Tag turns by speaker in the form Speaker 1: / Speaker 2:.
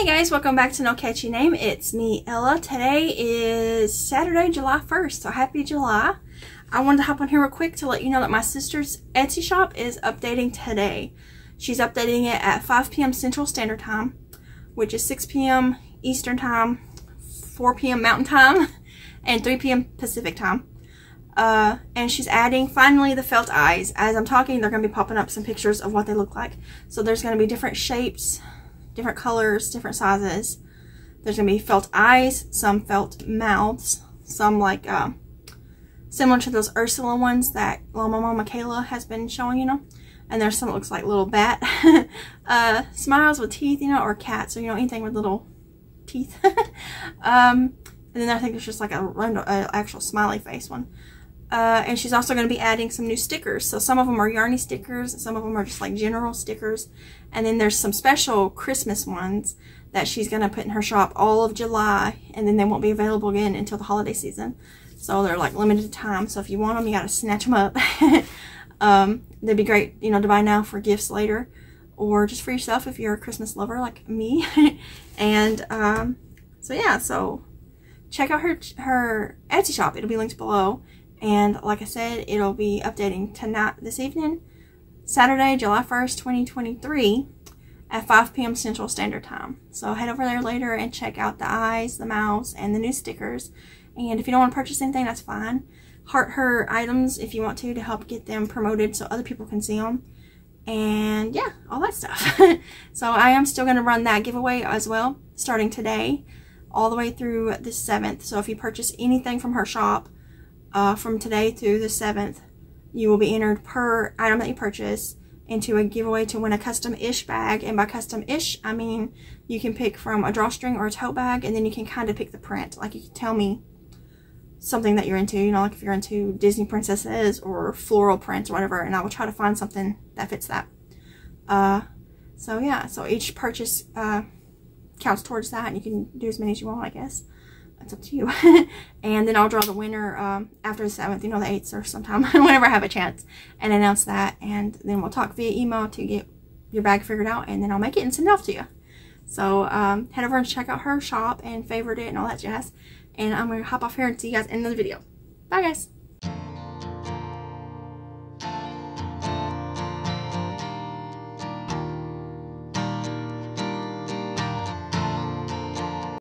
Speaker 1: Hey guys, welcome back to No Catchy Name. It's me, Ella. Today is Saturday, July 1st, so happy July. I wanted to hop on here real quick to let you know that my sister's Etsy shop is updating today. She's updating it at 5 p.m. Central Standard Time, which is 6 p.m. Eastern Time, 4 p.m. Mountain Time, and 3 p.m. Pacific Time. Uh, and she's adding finally the felt eyes. As I'm talking, they're going to be popping up some pictures of what they look like. So there's going to be different shapes, different colors, different sizes. There's going to be felt eyes, some felt mouths, some like uh, similar to those Ursula ones that little Mama Kayla has been showing, you know. And there's some that looks like little bat uh, smiles with teeth, you know, or cats, or, you know, anything with little teeth. um, and then I think it's just like a, a actual smiley face one. Uh, and she's also going to be adding some new stickers. So some of them are Yarnie stickers, some of them are just like general stickers. And then there's some special Christmas ones that she's going to put in her shop all of July. And then they won't be available again until the holiday season. So they're like limited time. So if you want them, you got to snatch them up. um, they'd be great, you know, to buy now for gifts later. Or just for yourself if you're a Christmas lover like me. and um, so yeah, so check out her, her Etsy shop. It'll be linked below. And like I said, it'll be updating tonight, this evening, Saturday, July 1st, 2023 at 5 p.m. Central Standard Time. So head over there later and check out the eyes, the mouths, and the new stickers. And if you don't want to purchase anything, that's fine. Heart her items if you want to to help get them promoted so other people can see them. And yeah, all that stuff. so I am still going to run that giveaway as well, starting today all the way through the 7th. So if you purchase anything from her shop, uh, from today through the 7th, you will be entered per item that you purchase into a giveaway to win a custom-ish bag. And by custom-ish, I mean you can pick from a drawstring or a tote bag, and then you can kind of pick the print. Like you can tell me something that you're into, you know, like if you're into Disney princesses or floral prints or whatever, and I will try to find something that fits that. Uh, so yeah, so each purchase uh, counts towards that, and you can do as many as you want, I guess it's up to you. and then I'll draw the winner um, after the 7th, you know, the 8th or sometime, whenever I have a chance, and announce that. And then we'll talk via email to get your bag figured out, and then I'll make it and send it off to you. So um, head over and check out her shop and favorite it and all that jazz. And I'm going to hop off here and see you guys in the video. Bye, guys.